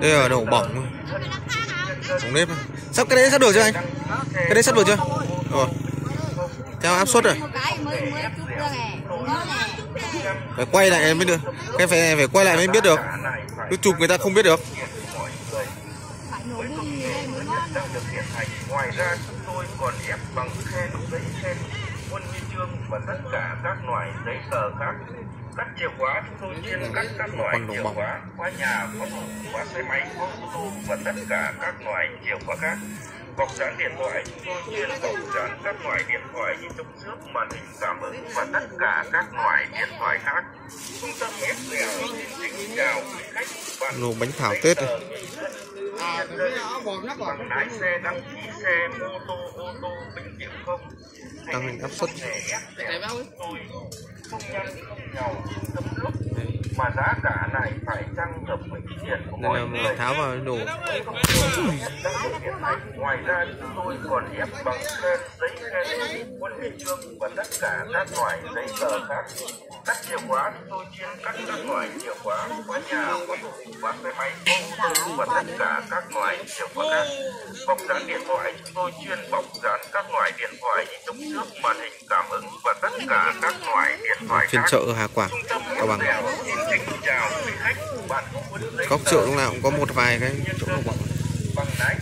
đây là đậu bỏng bỏng nếp sắp cái đấy sắp được chưa anh? Cái đấy sắp được chưa? Rồi. Theo áp suất rồi. Phải quay lại mới được. Cái phải phải quay lại mới biết được. Cứ chụp người ta không biết được. ngoài ra chúng tôi còn ép bằng khen giấy khen huân huy chương và tất cả các loại giấy tờ khác các chìa khóa chúng tôi chuyên cắt các loại chìa khóa khóa nhà khóa tủ khóa xe máy khóa ô tô và tất cả các loại chìa khóa khác. Bọc dán điện thoại chúng tôi chuyên bọc dán các loại điện thoại như trong trước màn hình cảm ứng và tất cả các loại điện thoại khác. Trung tâm dẻo xin chào quý khách bạn nổ bánh thảo tết này. bằng lái xe đăng ký xe mô tô tăng lên áp suất. Mà giá cả này phải chăng hợp với tiền của mọi là người tháo vào hành ngoài ra chúng tôi còn ép bằng khen giấy khen quân huy chương và tất cả các loại giấy tờ khác. Các chìa khóa. Chúng tôi chuyên cắt các loại chìa khóa khóa nhà khóa tủ khóa xe máy. Ô tô và tất cả các loại chìa khóa khác bọc dán điện thoại chúng tôi chuyên bọc dán các loại điện thoại như chống trước màn hình cảm ứng và tất cả các loại điện thoại phiên khác. chợ Hà Quảng Cao Bằng. Góc chợ lúc nào cũng có một vài cái chỗ bỏng bằng lái